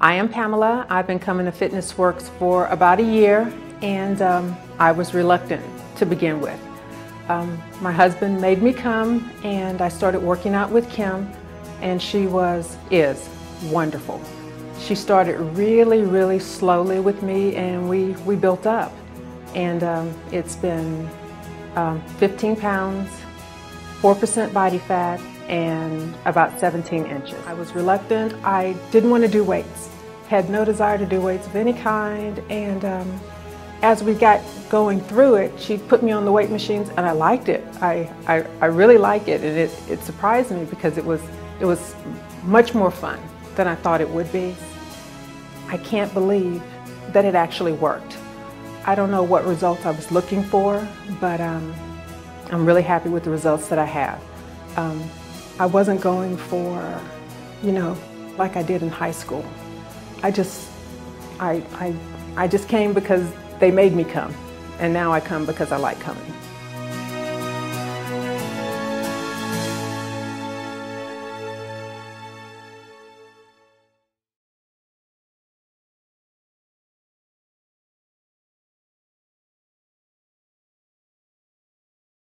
I am Pamela. I've been coming to Fitness Works for about a year and um, I was reluctant to begin with. Um, my husband made me come and I started working out with Kim and she was, is wonderful. She started really, really slowly with me and we, we built up. And um, it's been um, 15 pounds, 4% body fat, and about 17 inches. I was reluctant. I didn't want to do weights. Had no desire to do weights of any kind. And um, as we got going through it, she put me on the weight machines and I liked it. I, I, I really like it. And it, it surprised me because it was, it was much more fun than I thought it would be. I can't believe that it actually worked. I don't know what results I was looking for, but um, I'm really happy with the results that I have. Um, I wasn't going for, you know, like I did in high school. I just, I, I, I just came because they made me come, and now I come because I like coming.